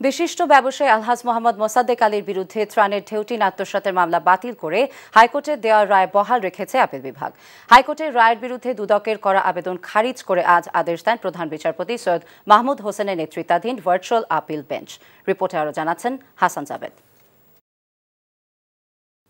বিশিষ্ট ব্যবসায়ী আলহাজ মোহাম্মদ মোসাদ্দেক আলীর বিরুদ্ধে ত্রাণের ঢেউটিন আত্মসাতের মামলা বাতিল করে হাইকোর্টের দেওয়া রায় বহাল রেখেছে আপিল বিভাগ। হাইকোর্টের রায়ের বিরুদ্ধে দুদকের করা আবেদন খারিজ করে আজ আদেশ দেন প্রধান বিচারপতি সৈয়দ মাহমুদ হোসেনের নেতৃত্বাধীন ভার্চুয়াল আপিল বেঞ্চ। রিপোর্টে আরও জানাচ্ছেন হাসান জাবেদ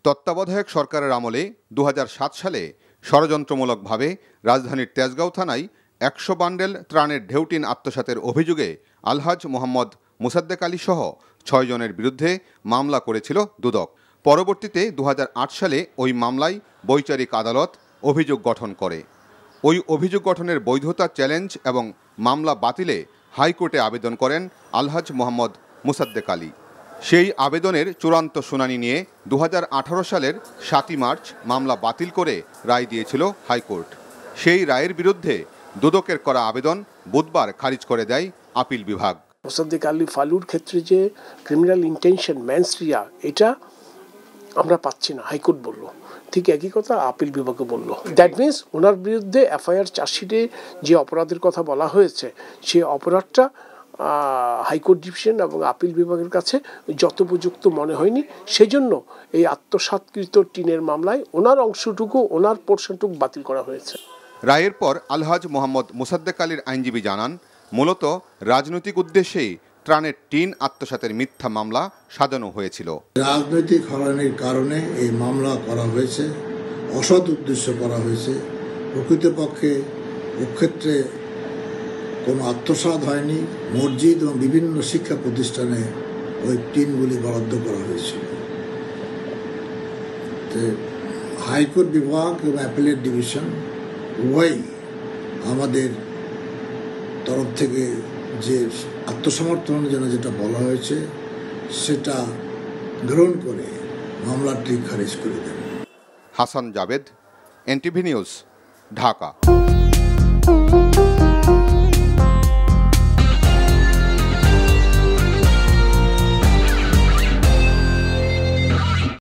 তত্ত্বাবধায়ক সরকারের আমলে দু হাজার সাত সালে ষড়যন্ত্রমূলকভাবে রাজধানীর তেজগাঁও থানায় একশো বান্ডেল ত্রাণের ঢেউটিন আত্মসাতের অভিযোগে আলহাজ মোহাম্মদ মুসাদ্দেক আলী সহ ছয়জনের বিরুদ্ধে মামলা করেছিল দুদক। পরবর্তীতে দু হাজার আট সালে ওই মামলায় বৈচারিক আদালত অভিযোগ গঠন করে। ওই অভিযোগ গঠনের বৈধতা চ্যালেঞ্জ এবং মামলা বাতিলে হাইকোর্টে আবেদন করেন আলহাজ মোহাম্মদ মুসাদ্দেক আলী। সেই আবেদনের চূড়ান্ত শুনানি নিয়ে দু হাজার আঠারো সালের সাতই মার্চ মামলা বাতিল করে রায় দিয়েছিল হাইকোর্ট। সেই রায়ের বিরুদ্ধে দুদকের করা আবেদন বুধবার খারিজ করে দেয় আপিল বিভাগ। মোসাদ্দেক আলী ফালুর ক্ষেত্রে যে ক্রিমিনাল ইন্টেনশন ম্যানস্ট্রিয়া এটা আমরা পাচ্ছি না, হাইকোর্ট বলল। ঠিক একই কথা আপিল বিভাগও বলল। দ্যাট মিনস ওনার বিরুদ্ধে এফআইআর চার্জশিটে যে অপরাধের কথা বলা হয়েছে, সেই অপরাধটা হাইকোর্ট ডিভিশন এবং আপিল বিভাগের কাছে যথোপযুক্ত মনে হয়নি। সেজন্য এই আত্মসাৎকৃত টিনের মামলায় ওনার অংশটুকু, ওনার পোর্শনটুকু বাতিল করা হয়েছে। রায়ের পর আলহাজ মোহাম্মদ মুসাদ্দেক আলীর আইনজীবী জানান মূলত রাজনৈতিক উদ্দেশ্যেই ত্রাণের টিন আত্মসাতের মিথ্যা মামলা সাজানো হয়েছিল। রাজনৈতিক হরানির কারণে এই মামলা করা হয়েছে, অসৎ উদ্দেশ্য করা হয়েছে। প্রকৃতপক্ষে ক্ষেত্রে কোনো আত্মসাদ হয়নি। মসজিদ এবং বিভিন্ন শিক্ষা প্রতিষ্ঠানে ওই টিনগুলি বরাদ্দ করা হয়েছিল। হাইকোর্ট বিভাগ এবং অ্যাপেলেট ডিভিশন উভয়ই আমাদের তরফ থেকে যে আত্মসমর্থনের যেন যেটা বলা হয়েছে, সেটা গ্রহণ করে মামলাটি খারিজ করে দেন হাসান জাবেদ এনটিভি নিউজ, ঢাকা।